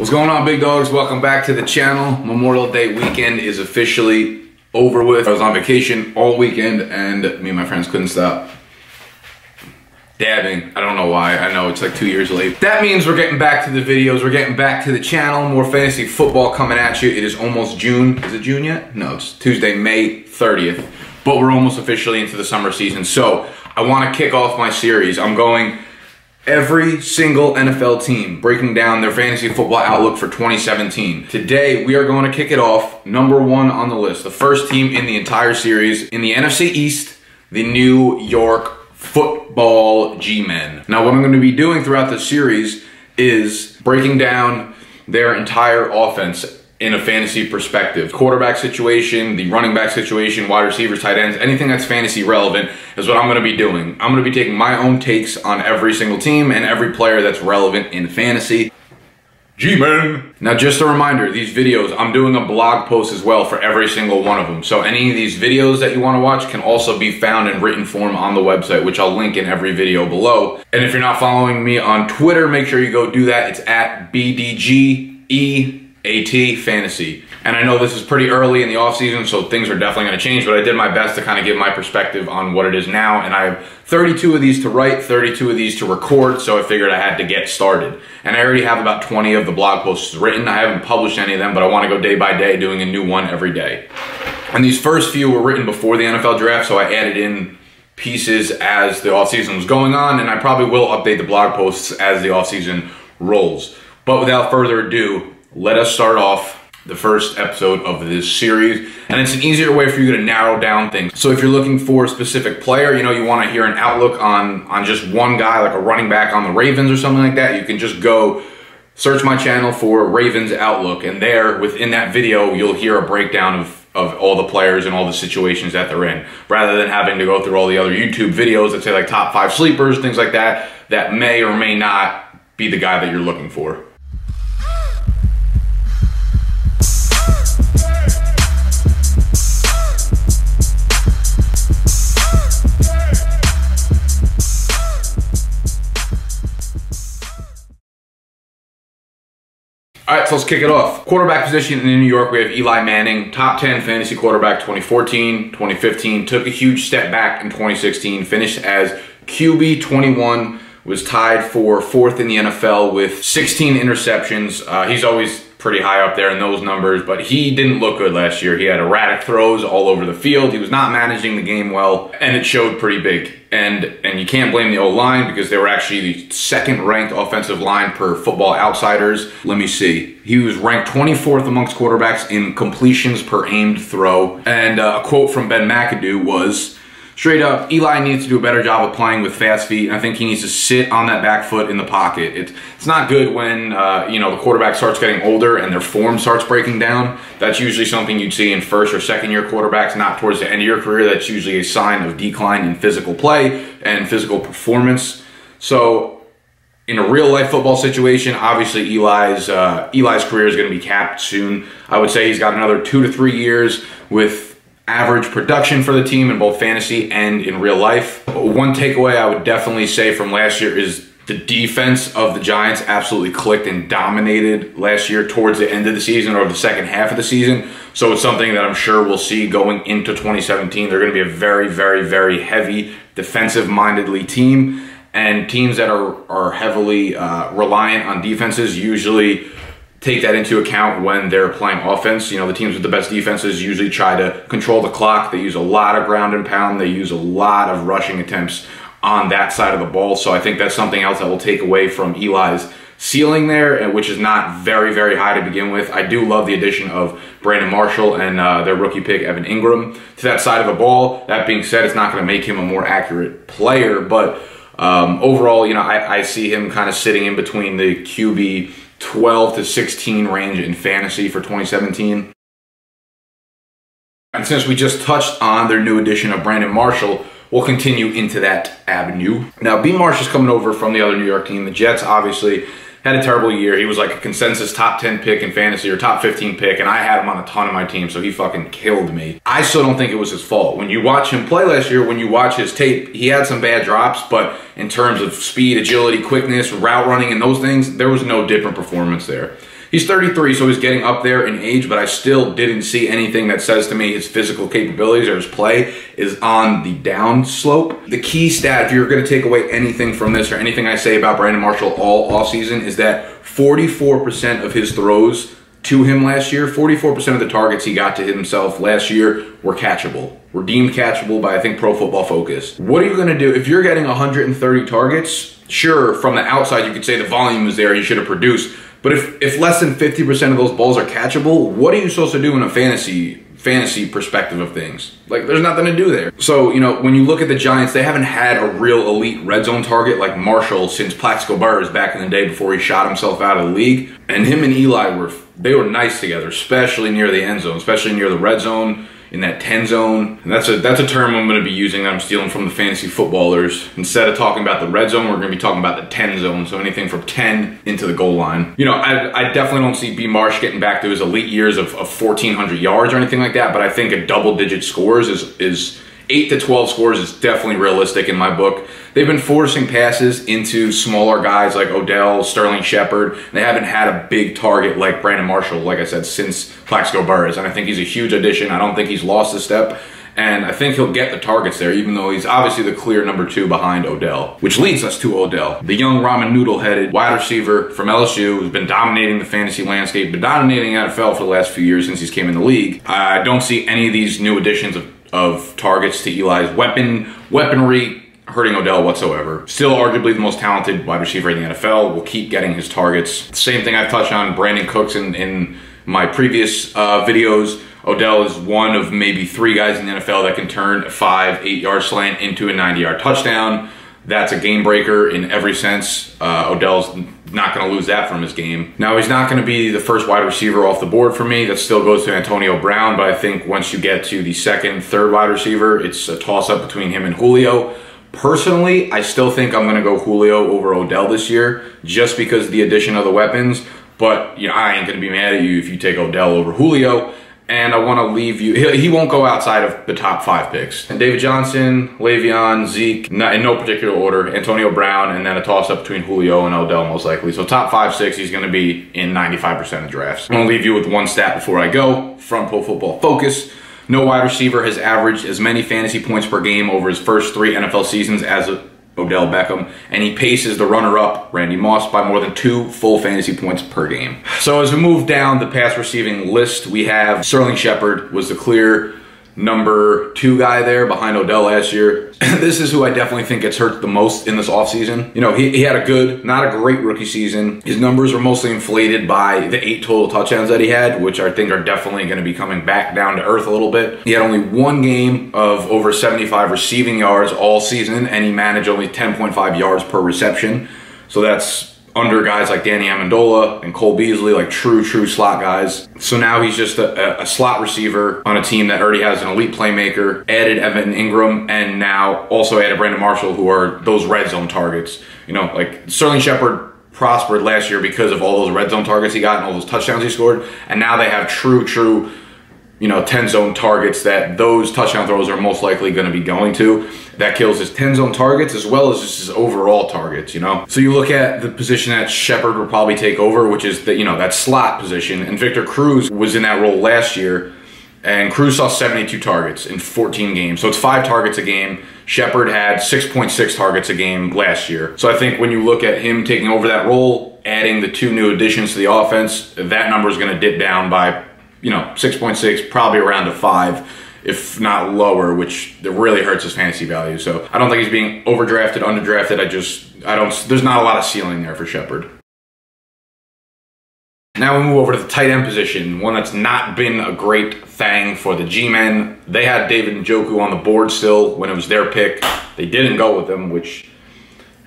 What's going on, big dogs? Welcome back to the channel. Memorial Day weekend is officially over with. I was on vacation all weekend and me and my friends couldn't stop dabbing. I don't know why. I know it's like two years late. That means we're getting back to the videos. We're getting back to the channel. More fantasy football coming at you. It is almost June. Is it June yet? No, it's Tuesday, May 30th. But we're almost officially into the summer season. So I want to kick off my series. I'm going every single NFL team, breaking down their fantasy football outlook for 2017. Today, we are going to kick it off. Number one on the list, the first team in the entire series in the NFC East, the New York Football G-Men. Now, what I'm going to be doing throughout the series is breaking down their entire offense in a fantasy perspective. Quarterback situation, the running back situation, wide receivers, tight ends, anything that's fantasy relevant is what I'm going to be doing. I'm going to be taking my own takes on every single team and every player that's relevant in fantasy. G-Man. Now, just a reminder, these videos, I'm doing a blog post as well for every single one of them. So any of these videos that you want to watch can also be found in written form on the website, which I'll link in every video below. And if you're not following me on Twitter, make sure you go do that. It's at BDGE AT Fantasy. And I know this is pretty early in the off season, so things are definitely going to change, but I did my best to kind of give my perspective on what it is now. And I have 32 of these to write, 32 of these to record, so I figured I had to get started. And I already have about 20 of the blog posts written. I haven't published any of them, but I want to go day by day doing a new one every day. And these first few were written before the NFL draft, so I added in pieces as the offseason was going on, and I probably will update the blog posts as the offseason rolls. But without further ado, let us start off the first episode of this series. And it's an easier way for you to narrow down things. So if you're looking for a specific player, you know, you want to hear an outlook on, on just one guy, like a running back on the Ravens or something like that, you can just go search my channel for Ravens Outlook. And there, within that video, you'll hear a breakdown of of all the players and all the situations that they're in, rather than having to go through all the other YouTube videos that say like top five sleepers, things like that, that may or may not be the guy that you're looking for. All right, so let's kick it off. Quarterback position in New York, we have Eli Manning, top 10 fantasy quarterback 2014, 2015, took a huge step back in 2016, finished as QB 21, was tied for fourth in the NFL with 16 interceptions. Uh, he's always pretty high up there in those numbers, but he didn't look good last year. He had erratic throws all over the field. He was not managing the game well, and it showed pretty big. And and you can't blame the O line because they were actually the second ranked offensive line per Football Outsiders. Let me see. He was ranked 24th amongst quarterbacks in completions per aimed throw. And uh, a quote from Ben McAdoo was straight up, Eli needs to do a better job of playing with fast feet. I think he needs to sit on that back foot in the pocket. It's, it's not good when, uh, you know, the quarterback starts getting older and their form starts breaking down. That's usually something you'd see in first or second year quarterbacks, not towards the end of your career. That's usually a sign of decline in physical play and physical performance. So in a real life football situation, obviously Eli's uh, Eli's career is going to be capped soon. I would say he's got another two to three years with average production for the team in both fantasy and in real life. One takeaway I would definitely say from last year is the defense of the Giants absolutely clicked and dominated last year towards the end of the season or the second half of the season. So it's something that I'm sure we'll see going into 2017. They're going to be a very, very, very heavy defensive mindedly team. And teams that are, are heavily uh, reliant on defenses usually take that into account when they're playing offense. You know, the teams with the best defenses usually try to control the clock. They use a lot of ground and pound. They use a lot of rushing attempts on that side of the ball. So I think that's something else that will take away from Eli's ceiling there, which is not very, very high to begin with. I do love the addition of Brandon Marshall and uh, their rookie pick, Evan Engram, to that side of the ball. That being said, it's not going to make him a more accurate player, but um, overall, you know, I, I see him kind of sitting in between the QB 12 to 16 range in fantasy for 2017. And since we just touched on their new addition of Brandon Marshall, we'll continue into that avenue. Now, B. Marsh is coming over from the other New York team. The Jets, obviously, had a terrible year. He was like a consensus top 10 pick in fantasy or top 15 pick, and I had him on a ton of my team, so he fucking killed me. I still don't think it was his fault. When you watch him play last year, when you watch his tape, he had some bad drops, but in terms of speed, agility, quickness, route running, and those things, there was no different performance there. He's 33, so he's getting up there in age, but I still didn't see anything that says to me his physical capabilities or his play is on the down slope. The key stat, if you're going to take away anything from this or anything I say about Brandon Marshall all offseason, is that 44% of his throws to him last year, 44% of the targets he got to himself last year were catchable. Were deemed catchable by, I think, Pro Football Focus. What are you going to do? If you're getting 130 targets, sure, from the outside, you could say the volume is there, he should have produced. But if, if less than 50% of those balls are catchable, what are you supposed to do in a fantasy fantasy perspective of things? Like there's nothing to do there. So, you know, when you look at the Giants, they haven't had a real elite red zone target like Marshall since Plaxico Burress back in the day before he shot himself out of the league. And him and Eli were they were nice together, especially near the end zone, especially near the red zone in that 10 zone. And that's a that's a term I'm going to be using I'm stealing from the fantasy footballers. Instead of talking about the red zone, we're going to be talking about the 10 zone. So anything from 10 into the goal line. You know, I, I definitely don't see B Marsh getting back to his elite years of, of 1,400 yards or anything like that. But I think a double digit scores is is 8 to 12 scores is definitely realistic in my book. They've been forcing passes into smaller guys like Odell, Sterling Shepard. They haven't had a big target like Brandon Marshall, like I said, since Plaxico Burress. And I think he's a huge addition. I don't think he's lost a step. And I think he'll get the targets there, even though he's obviously the clear number two behind Odell. Which leads us to Odell, the young ramen noodle headed wide receiver from LSU who's been dominating the fantasy landscape, been dominating NFL for the last few years since he's came in the league. I don't see any of these new additions of of targets to Eli's weapon weaponry hurting Odell whatsoever. Still arguably the most talented wide receiver in the NFL. Will keep getting his targets. Same thing I've touched on Brandin Cooks in, in my previous uh, videos. Odell is one of maybe three guys in the NFL that can turn a five, eight yard slant into a 90 yard touchdown. That's a game breaker in every sense. Uh, Odell's not going to lose that from his game. Now, he's not going to be the first wide receiver off the board for me. That still goes to Antonio Brown, but I think once you get to the second, third wide receiver, it's a toss up between him and Julio. Personally, I still think I'm going to go Julio over Odell this year just because of the addition of the weapons. But you know, I ain't going to be mad at you if you take Odell over Julio and I want to leave you. He, won't go outside of the top five picks. And David Johnson, Le'Veon, Zeke, not, in no particular order. Antonio Brown, and then a toss up between Julio and Odell, most likely. So top five, six, he's going to be in 95% of drafts. I'm going to leave you with one stat before I go Front Pro Football Focus. No wide receiver has averaged as many fantasy points per game over his first three NFL seasons as Odell Beckham, and he paces the runner-up, Randy Moss, by more than two full fantasy points per game. So as we move down the pass receiving list, we have Sterling Shepard was the clear number two guy there behind Odell last year. this is who I definitely think gets hurt the most in this offseason. You know, he, he had a good, not a great rookie season. His numbers were mostly inflated by the eight total touchdowns that he had, which I think are definitely going to be coming back down to earth a little bit. He had only one game of over 75 receiving yards all season, and he managed only 10.5 yards per reception. So that's under guys like Danny Amendola and Cole Beasley, like true, true slot guys. So now he's just a, a, slot receiver on a team that already has an elite playmaker, added Evan Engram, and now also added Brandon Marshall, who are those red zone targets. You know, like Sterling Shepard prospered last year because of all those red zone targets he got and all those touchdowns he scored. And now they have true, true you know, 10 zone targets that those touchdown throws are most likely going to be going to. That kills his 10 zone targets as well as just his overall targets, you know. So you look at the position that Shepard will probably take over, which is the, you know, that slot position. And Victor Cruz was in that role last year. And Cruz saw 72 targets in 14 games. So it's five targets a game. Shepard had 6.6 targets a game last year. So I think when you look at him taking over that role, adding the two new additions to the offense, that number is going to dip down by you know, 6.6, probably around a 5, if not lower, which really hurts his fantasy value. So I don't think he's being overdrafted, underdrafted. I just, I don't, there's not a lot of ceiling there for Shepard. Now we move over to the tight end position, one that's not been a great thing for the G-men. They had David Njoku on the board still when it was their pick. They didn't go with him, which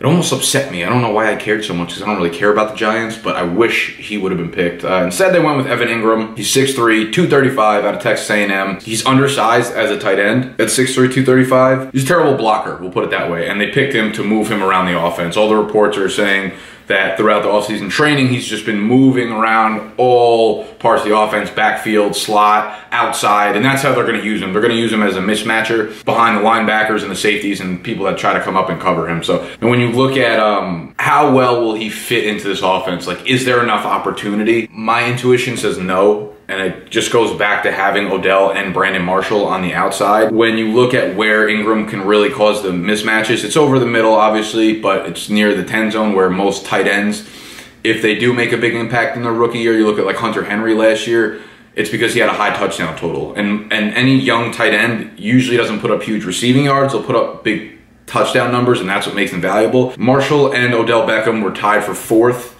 it almost upset me. I don't know why I cared so much because I don't really care about the Giants, but I wish he would have been picked. Uh, instead, they went with Evan Engram. He's 6'3", 235 out of Texas A&M. He's undersized as a tight end at 6'3", 235. He's a terrible blocker, we'll put it that way. And they picked him to move him around the offense. All the reports are saying that throughout the offseason training, he's just been moving around all parts of the offense, backfield, slot, outside, and that's how they're going to use him. They're going to use him as a mismatcher behind the linebackers and the safeties and people that try to come up and cover him. So, and when you look at um, how well will he fit into this offense, like is there enough opportunity? My intuition says no. And it just goes back to having Odell and Brandon Marshall on the outside. When you look at where Engram can really cause the mismatches, it's over the middle, obviously, but it's near the 10 zone where most tight ends, if they do make a big impact in their rookie year, you look at like Hunter Henry last year, it's because he had a high touchdown total. And and any young tight end usually doesn't put up huge receiving yards, they'll put up big touchdown numbers, and that's what makes them valuable. Marshall and Odell Beckham were tied for fourth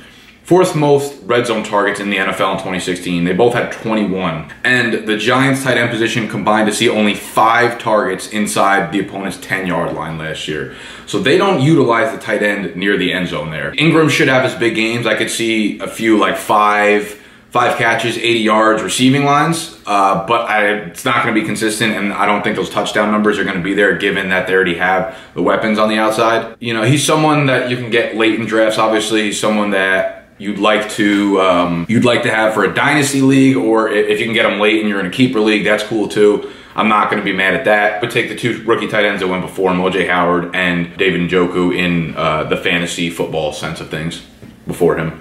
fourth most red zone targets in the NFL in 2016. They both had 21. And the Giants tight end position combined to see only five targets inside the opponent's 10 yard line last year. So they don't utilize the tight end near the end zone there. Engram should have his big games. I could see a few like five, five catches, 80 yards receiving lines, uh, but I, it's not going to be consistent, and I don't think those touchdown numbers are going to be there given that they already have the weapons on the outside. You know, he's someone that you can get late in drafts, obviously. He's someone that you'd like to um, you'd like to have for a dynasty league, or if you can get them late and you're in a keeper league, that's cool too. I'm not going to be mad at that. But take the two rookie tight ends that went before him, OJ Howard and David Njoku, in uh, the fantasy football sense of things before him.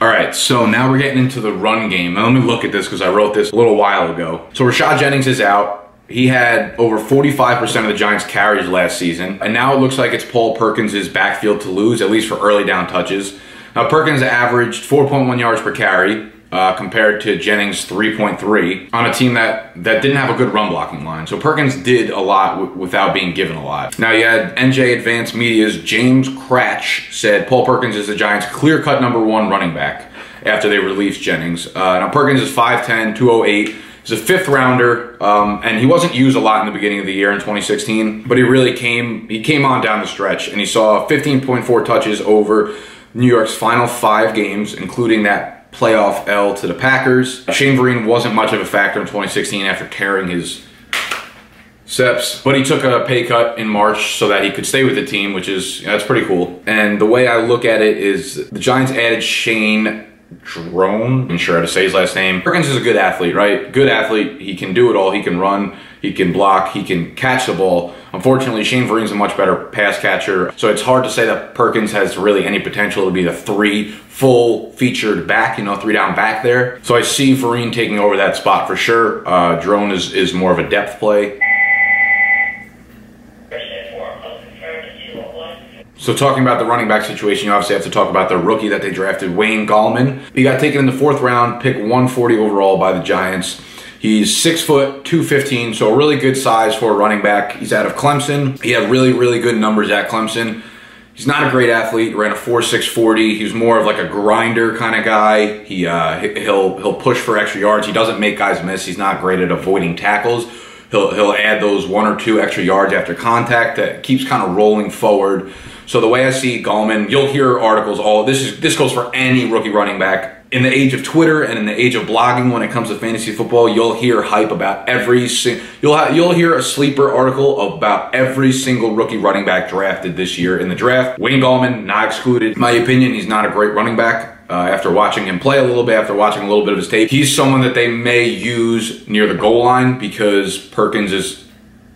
All right, so now we're getting into the run game. Now let me look at this because I wrote this a little while ago. So Rashad Jennings is out. He had over 45% of the Giants' carries last season, and now it looks like it's Paul Perkins' backfield to lose, at least for early down touches. Now, Perkins averaged 4.1 yards per carry uh, compared to Jennings 3.3 on a team that, that didn't have a good run blocking line. So Perkins did a lot without being given a lot. Now, you had NJ Advanced Media's James Kratch said Paul Perkins is the Giants' clear cut number one running back after they released Jennings. Uh, now, Perkins is 5'10, 208. He's a fifth rounder, um, and he wasn't used a lot in the beginning of the year in 2016, but he really came he came on down the stretch, and he saw 15.4 touches over New York's final five games, including that playoff L to the Packers. Shane Vereen wasn't much of a factor in 2016 after tearing his seps, but he took a pay cut in March so that he could stay with the team, which is that's pretty cool. And the way I look at it is the Giants added Shane Drone. I'm sure how to say his last name. Perkins is a good athlete, right? Good athlete. He can do it all. He can run. He can block. He can catch the ball. Unfortunately, Shane Vereen's a much better pass catcher, so it's hard to say that Perkins has really any potential to be the three full featured back, you know, three down back there. So I see Vereen taking over that spot for sure. Uh, Drone is, is more of a depth play. So talking about the running back situation, you obviously have to talk about the rookie that they drafted, Wayne Gallman. He got taken in the fourth round, pick 140 overall by the Giants. He's six foot, 215, so a really good size for a running back. He's out of Clemson. He had really, really good numbers at Clemson. He's not a great athlete. Ran a four 4.640. He's more of like a grinder kind of guy. He uh, he'll he'll push for extra yards. He doesn't make guys miss. He's not great at avoiding tackles. He'll he'll add those one or two extra yards after contact that keeps kind of rolling forward. So the way I see Gallman, you'll hear articles all this is this goes for any rookie running back in the age of Twitter and in the age of blogging, when it comes to fantasy football, you'll hear hype about every single. You'll you'll hear a sleeper article about every single rookie running back drafted this year in the draft. Wayne Gallman, not excluded. In my opinion, he's not a great running back. Uh, after watching him play a little bit, after watching a little bit of his tape, he's someone that they may use near the goal line because Perkins is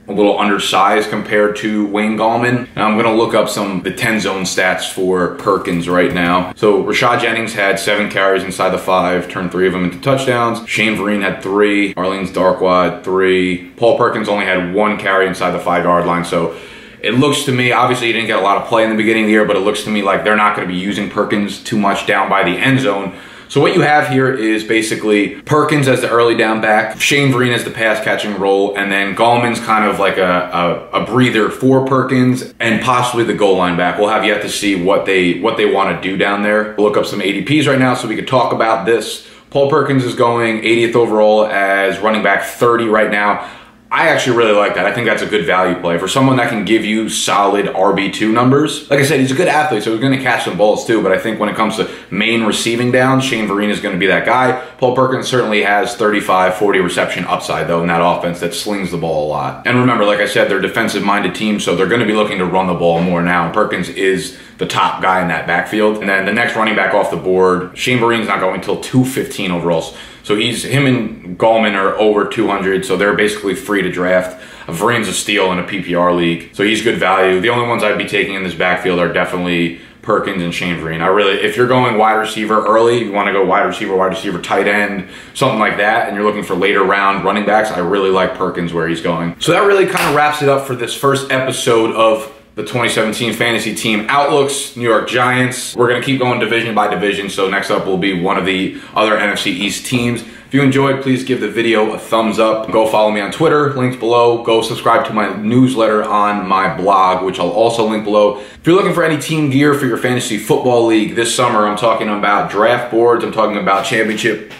a little undersized compared to Wayne Gallman. I'm to look up some the 10 zone stats for Perkins right now. So Rashad Jennings had seven carries inside the five, turned three of them into touchdowns. Shane Vereen had three. Orleans Darkwa three. Paul Perkins only had one carry inside the five yard line. So it looks to me, obviously, he didn't get a lot of play in the beginning of the year, but it looks to me like they're not going to be using Perkins too much down by the end zone. So what you have here is basically Perkins as the early down back, Shane Vereen as the pass catching role, and then Gallman's kind of like a, a, a, breather for Perkins and possibly the goal line back. We'll have yet to see what they what they want to do down there. We'll look up some ADPs right now so we could talk about this. Paul Perkins is going 80th overall as running back 30 right now. I actually really like that. I think that's a good value play for someone that can give you solid RB2 numbers. Like I said, he's a good athlete, so he's going to catch some balls too. But I think when it comes to main receiving down, Shane Vereen is going to be that guy. Paul Perkins certainly has 35, 40 reception upside, though, in that offense that slings the ball a lot. And remember, like I said, they're defensive minded team, so they're going to be looking to run the ball more now. Perkins is the top guy in that backfield. And then the next running back off the board, Shane Vereen's not going until 215 overall. So he's him and Gallman are over 200, so they're basically free to draft. Vereen's a steal in a PPR league, so he's good value. The only ones I'd be taking in this backfield are definitely Perkins and Shane Vereen. I really, if you're going wide receiver early, you want to go wide receiver, wide receiver, tight end, something like that, and you're looking for later round running backs, I really like Perkins where he's going. So that really kind of wraps it up for this first episode of the 2017 fantasy team outlooks, New York Giants. We're going to keep going division by division. So next up will be one of the other NFC East teams. If you enjoyed, please give the video a thumbs up. Go follow me on Twitter, links below. Go subscribe to my newsletter on my blog, which I'll also link below. If you're looking for any team gear for your fantasy football league this summer, I'm talking about draft boards, I'm talking about championship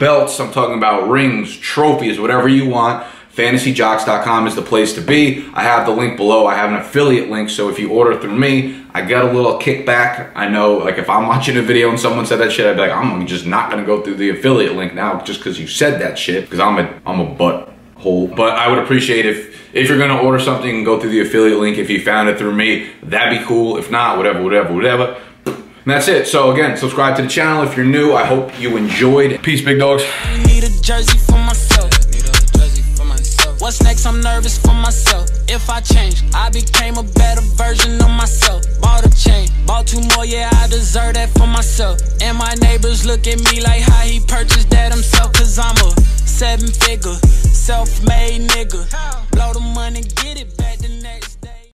belts, I'm talking about rings, trophies, whatever you want fantasyjocks.com is the place to be. I have the link below. I have an affiliate link, so if you order through me, I get a little kickback. I know, like, if I'm watching a video and someone said that shit, I'd be like, I'm just not gonna go through the affiliate link now just because you said that shit, because I'm a, I'm a butt hole. But I would appreciate if if you're gonna order something and go through the affiliate link. If you found it through me, that'd be cool. If not, whatever, whatever, whatever. And that's it. So again, subscribe to the channel if you're new. I hope you enjoyed. Peace, big dogs. What's next? I'm nervous for myself. If I change, I became a better version of myself. Bought a chain, bought two more, yeah, I deserve that for myself. And my neighbors look at me like how he purchased that himself. Cause I'm a seven figure, self made nigga. Blow the money, get it back the next